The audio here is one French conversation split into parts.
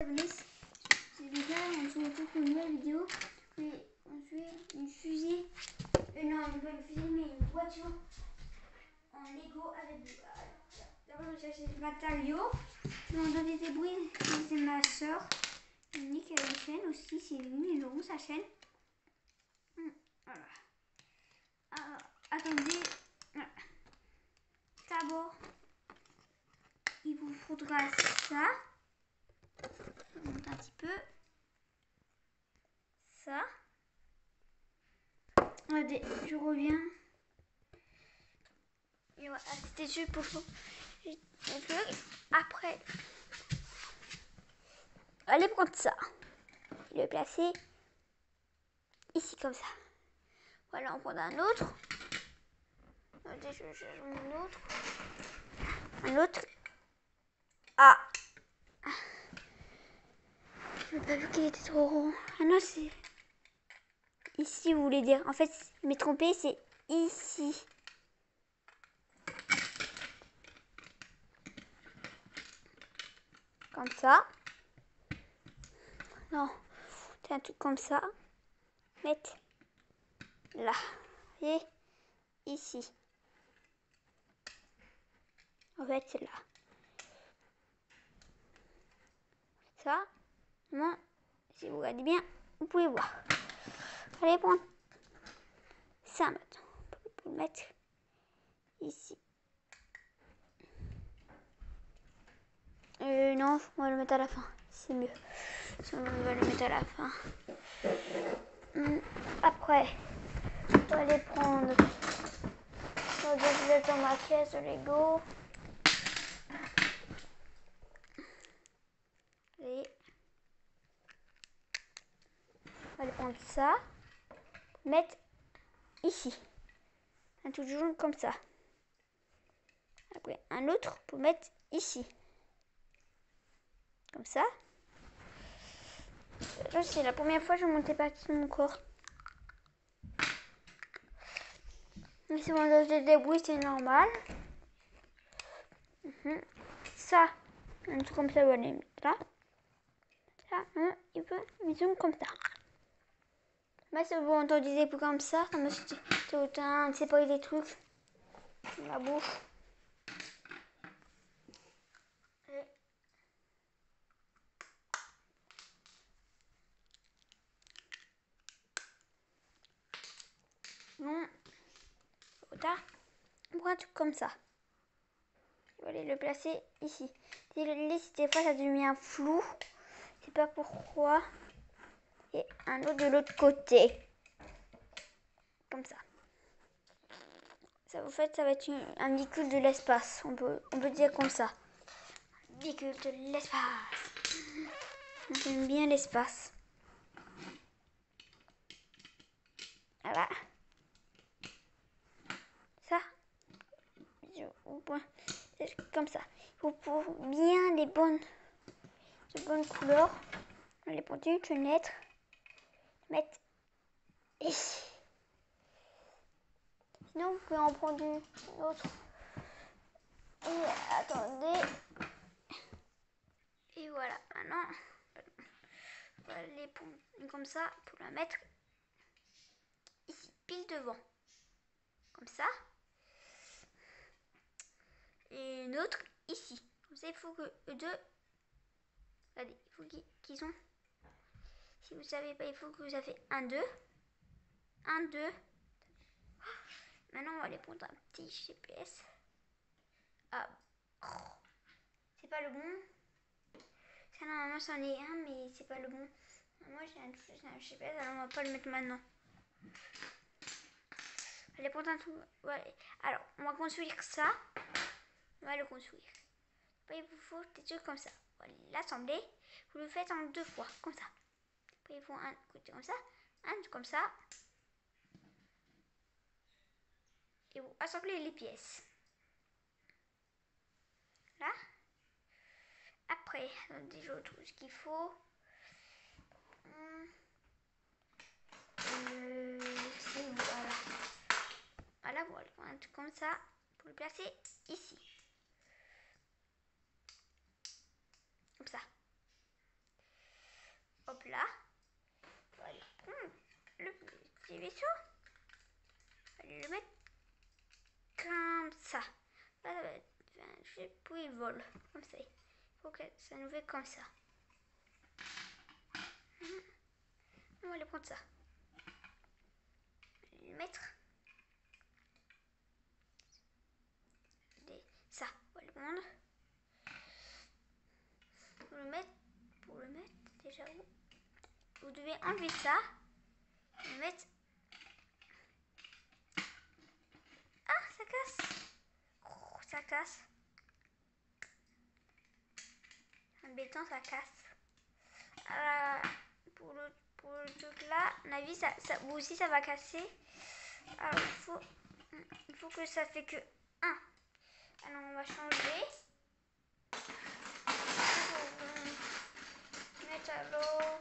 C'est Lucas, on se retrouve pour une nouvelle vidéo. On fait une fusée, euh, non, pas une fusée, mais une voiture en Lego avec du. D'abord, je cherche des matériaux. Je m'en donne des bruits, c'est ma soeur. Nick a une chaîne aussi, c'est lui, auront sa chaîne. Hum, Voilà. Alors, attendez. Voilà. D'abord, il vous faudra ça. Un petit peu. Ça. Regardez, je reviens. C'était juste pour. Après, allez prendre ça. Le placer ici comme ça. Voilà, on prend un autre. Regardez, mon autre. Un autre. Ah Je n'ai pas vu qu'il était trop rond. Ah non, c'est... Ici, vous voulez dire. En fait, m'ai trompé, c'est ici. Comme ça. Non, c'est un truc comme ça. Mettre là. Et ici. En fait, c'est là. Ça, si vous regardez bien, vous pouvez voir. Allez prendre ça maintenant. Pour le mettre ici. Euh, non, on va le mettre à la fin. C'est mieux. On va le mettre à la fin. Hum, Après, on va aller prendre. On va dans ma caisse de Lego. Et aller prendre ça. Mettre ici. Un tout jaune comme ça. Après, un autre pour mettre ici. Comme ça. Là, c'est la première fois je montais partie de mon corps. Mais si on donne des débrouilles, c'est normal. Mhm. Ça, un truc comme ça, on va les mettre là. Ça, hein, il peut, ils sont comme ça. Mais si vous entendez des bruits comme ça, ça me c'est autant séparer des trucs. La bouche. Non. Autant. Pour un truc comme ça? Je vais aller le placer ici. Si des fois ça devient flou. Je sais pas pourquoi. Et un autre de l'autre côté. Comme ça. Ça vous fait, ça va être un véhicule de l'espace. On peut, on peut dire comme ça. Véhicule de l'espace. J'aime bien l'espace. Voilà. Ça. Comme ça. Pour bien les bonnes, de bonnes couleurs. Les prendre une fenêtre. Mettre ici. Sinon, vous pouvez en prendre une autre. Et attendez. Et voilà. Maintenant, les prendre comme ça pour la mettre ici, pile devant. Comme ça. Et une autre ici. Comme ça, il faut que eux deux. Regardez, il faut qu'ils ont. Si vous savez pas, il faut que vous avez un, deux. Un, deux. Maintenant, on va aller prendre un petit GPS. Ah. C'est pas le bon. Ça, normalement, c'en est un, mais c'est pas le bon. Moi, j'ai un, un GPS, alors on va pas le mettre maintenant. Aller prendre un tout. Alors, on va construire ça. On va le construire. Il vous faut des trucs comme ça. L'assembler. Vous le faites en deux fois, comme ça. Après, il faut un côté comme ça, un comme ça. Et vous assemblez les pièces. Là. Après, déjà tout ce qu'il faut. Hum. Euh, voilà. Voilà, voilà, un truc comme ça pour le placer ici. Comme ça. hop là. On va aller prendre le aller le mettre comme ça. Là, ça va être 28, puis il vole. Comme ça. Il faut que ça nous fait comme ça. Mhm. On va aller prendre ça. On va le mettre. Ça, on va le prendre. Pour le mettre, pour le mettre, déjà où Vous devez enlever ça. Le mettre. Ah, ça casse. Casse. Embêtant, ça casse. Euh, pour le pour le truc là, à mon avis, ça, ça, vous aussi ça va casser. Alors il faut, il faut que ça fait que 1. Alors on va changer. On va mettre alors.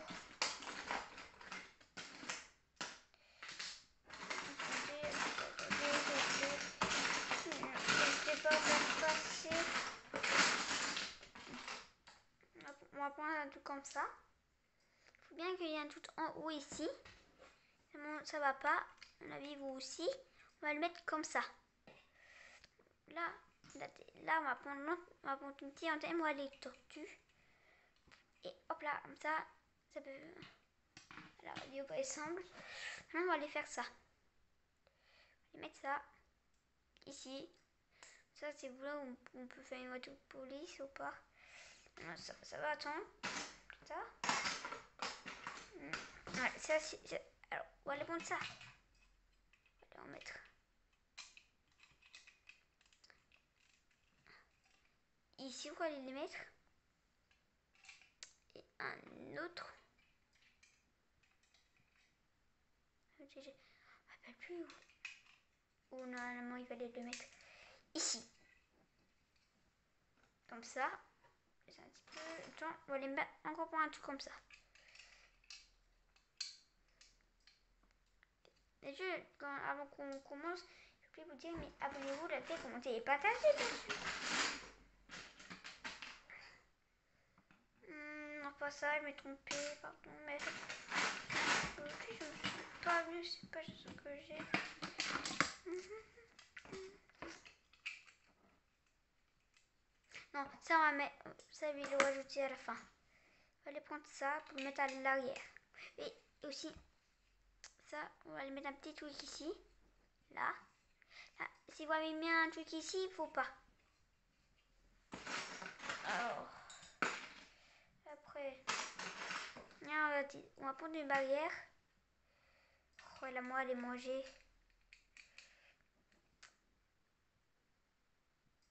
Je sais pas faire passer. On va- On va prendre un truc comme ça. Il faut bien qu'il y ait un tout en haut ici. Ça va pas. À mon avis, vous aussi. On va le mettre comme ça. Là, là, on va prendre, on va prendre une petite antenne, on va les tortues. Et hop là, comme ça, ça peut... La radio va ensemble. Maintenant, on va aller faire ça. On va mettre ça ici. Ça, c'est là où on- on peut faire une voiture de police ou pas. Ça, ça va attendre. Ça. Ouais, ça, c'est... Alors, on va aller prendre ça. On va en mettre. Ici, on va aller les mettre. Et un autre. Je ne rappelle plus où. Où normalement il fallait le mettre. Ici. Comme ça. Un petit peu. On va les mettre encore pour un truc comme ça. Déjà, quand, avant qu'on commence, je voulais vous dire, mais abonnez-vous, likez, commentez et partagez bien sûr. Hmm, non, pas ça, je m'ai trompé, pardon, mais je ne suis pas venue, c'est pas ce que j'ai. Non, ça on va mettre, ça je le rajouter à la fin. On va aller prendre ça pour mettre à l'arrière. Et aussi, on va aller mettre un petit truc ici. Là. Là. Si vous avez mis un truc ici, il faut pas. Alors, après, on va, prendre une barrière. Oh, la moi, elle est mangée.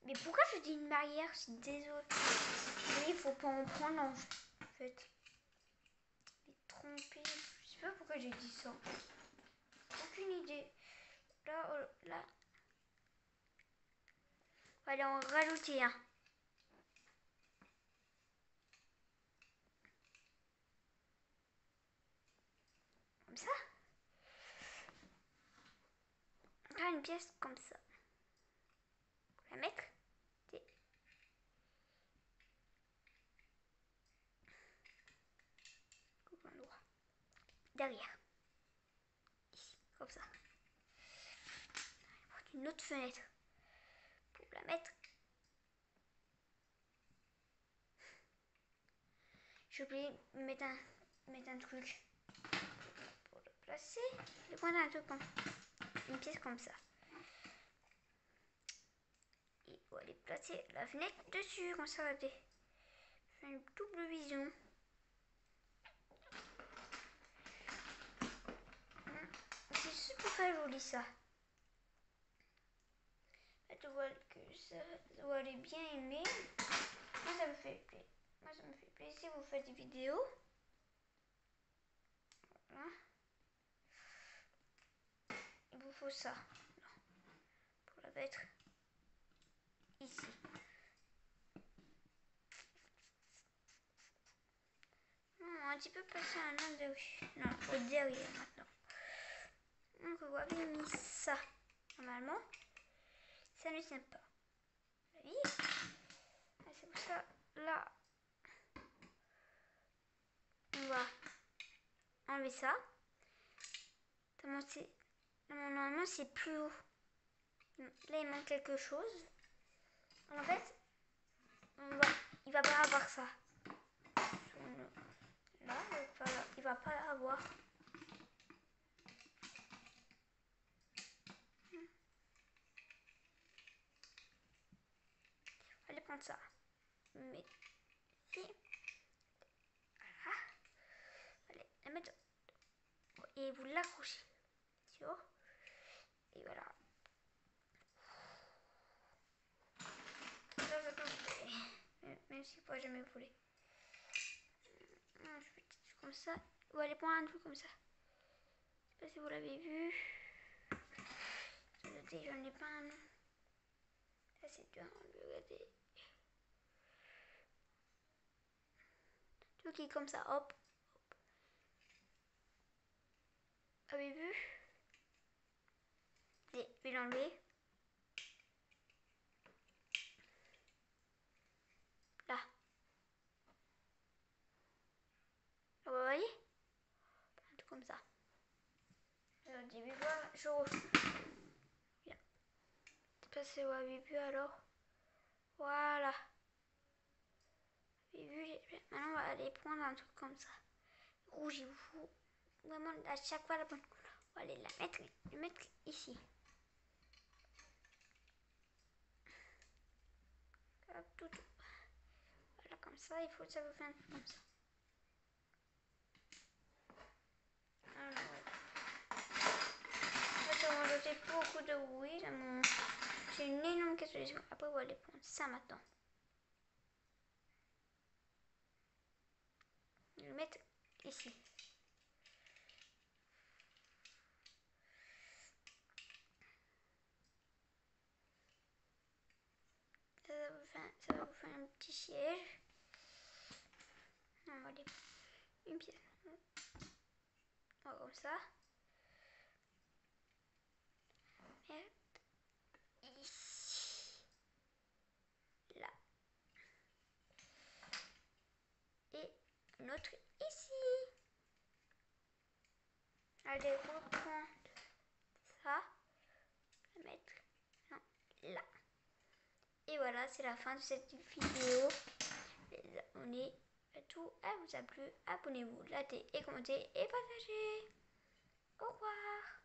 Mais pourquoi je dis une barrière? Je suis désolée. Il faut pas en prendre en fait. Mais trompé. Sais pas pourquoi j'ai dit ça. Aucune idée. Là, oh, là. On va rajouter un. Comme ça? Encore une pièce comme ça. Pour la mettre? Derrière. Ici, comme ça. Une autre fenêtre. Pour la mettre. J'ai oublié de mettre un, mettre un truc pour le placer. Je vais prendre un truc une pièce comme ça. Et on va aller placer la fenêtre dessus, comme ça, regardez. Une double vision. Hum, C'est ça. Là, tu vois que ça, va aller bien aimer. Moi, ça me fait plaisir. Moi, ça me fait plaisir. Vous faites des vidéos. Il vous faut ça. Pour la mettre ici. Un petit peu passer. Non, au derrière avez mis ça. Normalement, ça ne tient pas. Voyez Ah, C'est pour ça, là, on va enlever ça. Normalement, c'est plus haut. Là, il manque quelque chose. En fait, on va, il va pas avoir ça. Là, il va pas l'avoir. Allez prendre ça. Mais. Voilà. Allez, la mettre. Et vous l'accrochez. Et voilà. Même si pas jamais voler. Je fais comme ça. Ou allez prendre un truc comme ça. Je sais pas si vous l'avez vu. J'en ai pas un. C'est dur. Regardez. Tout qui est comme ça, hop. hop. Avez vu? Je vais l'enlever. Là. Vous voyez? Un truc comme ça. Alors, j'ai vu voir, je Bien. C'est passé, vous avez vu alors Voilà. Maintenant, on va aller prendre un truc comme ça. Rouge, il vous vraiment à chaque fois la bonne couleur. On va aller la mettre, mettre ici. Voilà, comme ça, il faut que ça vous fasse comme ça. Alors, ça va rajouter beaucoup de bruit. J'ai une énorme question. Après, on va aller prendre ça maintenant. Le mettre ici. Ça va vous faire, ça va vous faire un petit siège. On va aller une pièce. comme ça. ici. Là. Et ici. Allez reprendre ça, mettre là. Et voilà, c'est la fin de cette vidéo. On est tout. Elle vous a plu, abonnez-vous, likez et commentez et partagez. Au revoir.